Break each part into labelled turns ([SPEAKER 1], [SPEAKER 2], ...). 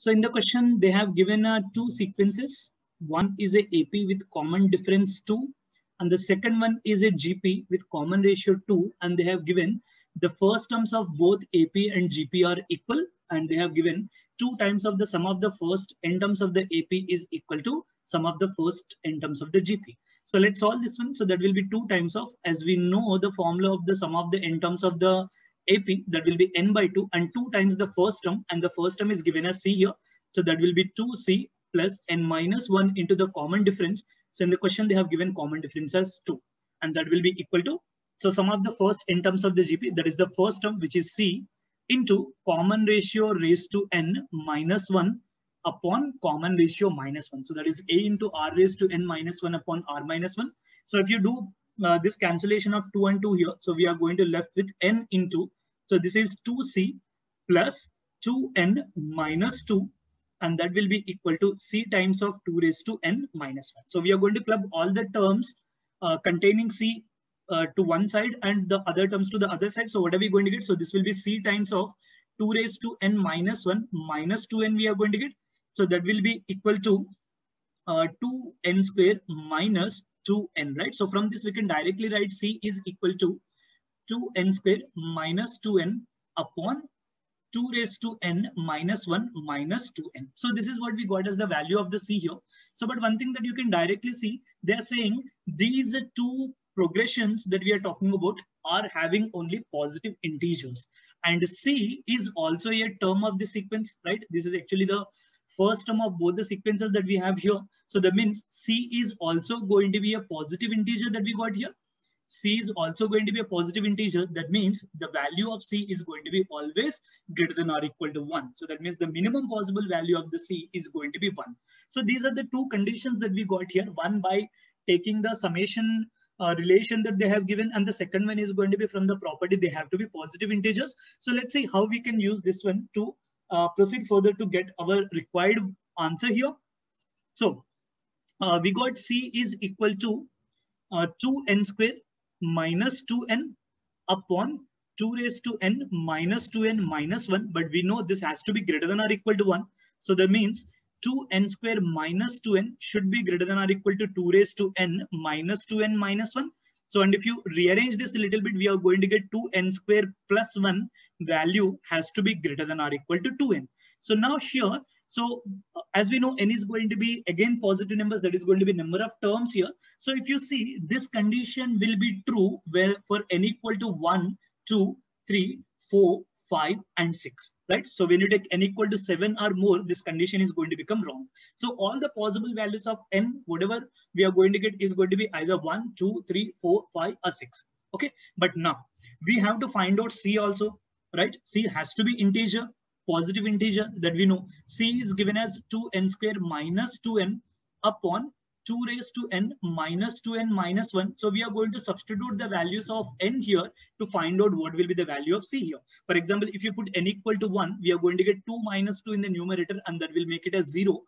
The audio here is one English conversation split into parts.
[SPEAKER 1] So in the question, they have given uh, two sequences. One is a AP with common difference 2 and the second one is a GP with common ratio 2 and they have given the first terms of both AP and GP are equal and they have given two times of the sum of the first n terms of the AP is equal to sum of the first n terms of the GP. So let's solve this one. So that will be two times of, as we know the formula of the sum of the n terms of the AP, that will be n by 2 and 2 times the first term and the first term is given as C here. So that will be 2C plus n minus 1 into the common difference. So in the question, they have given common difference as 2 and that will be equal to, so sum of the first in terms of the GP, that is the first term, which is C into common ratio raised to n minus 1 upon common ratio minus 1. So that is a into r raised to n minus 1 upon r minus 1. So if you do uh, this cancellation of 2 and 2 here, so we are going to left with n into, so this is 2c plus 2n minus 2 and that will be equal to c times of 2 raised to n minus 1. So we are going to club all the terms uh, containing c uh, to one side and the other terms to the other side. So what are we going to get? So this will be c times of 2 raised to n minus 1 minus 2n we are going to get. So that will be equal to uh, 2n square minus 2n, right? So from this we can directly write c is equal to 2n square minus 2n upon 2 raised to n minus 1 minus 2n. So this is what we got as the value of the c here. So but one thing that you can directly see, they're saying these two progressions that we are talking about are having only positive integers. And c is also a term of the sequence, right? This is actually the first term of both the sequences that we have here. So that means c is also going to be a positive integer that we got here c is also going to be a positive integer. That means the value of c is going to be always greater than or equal to 1. So that means the minimum possible value of the c is going to be 1. So these are the two conditions that we got here. One by taking the summation uh, relation that they have given and the second one is going to be from the property they have to be positive integers. So let's see how we can use this one to uh, proceed further to get our required answer here. So uh, we got c is equal to uh, 2n square minus 2n upon 2 raised to n minus 2n minus 1. But we know this has to be greater than or equal to 1. So that means 2n square minus 2n should be greater than or equal to 2 raised to n minus 2n minus 1. So, and if you rearrange this a little bit, we are going to get 2n square plus 1 value has to be greater than or equal to 2n. So now here, so as we know, n is going to be again positive numbers. That is going to be number of terms here. So if you see this condition will be true where for n equal to 1, 2, 3, 4, 5 and 6, right? So when you take n equal to 7 or more, this condition is going to become wrong. So all the possible values of n, whatever we are going to get is going to be either 1, 2, 3, 4, 5 or 6. Okay, but now we have to find out c also, right? c has to be integer positive integer that we know. C is given as 2n square minus 2n upon 2 raised to n minus 2n minus 1. So we are going to substitute the values of n here to find out what will be the value of c here. For example, if you put n equal to 1, we are going to get 2 minus 2 in the numerator and that will make it as 0.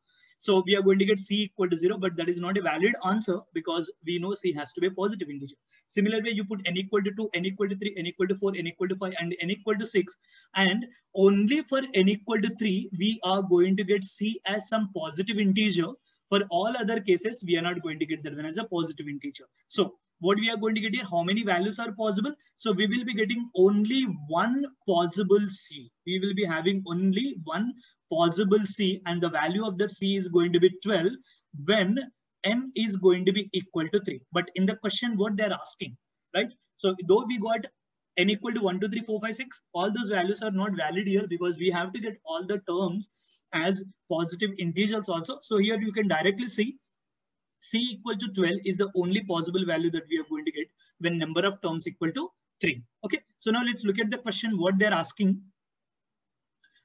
[SPEAKER 1] So we are going to get C equal to zero, but that is not a valid answer because we know C has to be a positive integer. Similar way, you put n equal to 2, n equal to 3, n equal to 4, n equal to 5, and n equal to 6. And only for n equal to 3, we are going to get C as some positive integer. For all other cases, we are not going to get that one as a positive integer. So what we are going to get here, how many values are possible? So we will be getting only one possible C. We will be having only one possible C and the value of that C is going to be 12 when n is going to be equal to 3. But in the question, what they're asking, right? So though we got n equal to 1, 2, 3, 4, 5, 6, all those values are not valid here because we have to get all the terms as positive integers also. So here you can directly see c equal to 12 is the only possible value that we are going to get when number of terms equal to 3. Okay, so now let's look at the question what they're asking.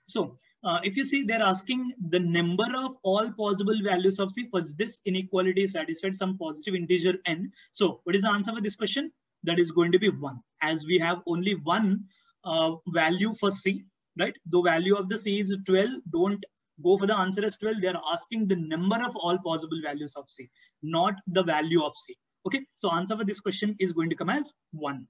[SPEAKER 1] So uh, if you see, they're asking the number of all possible values of C for this inequality is satisfied some positive integer n. So what is the answer for this question? That is going to be 1 as we have only one uh, value for C, right? The value of the C is 12. Don't go for the answer as 12. They're asking the number of all possible values of C, not the value of C. Okay, so answer for this question is going to come as 1.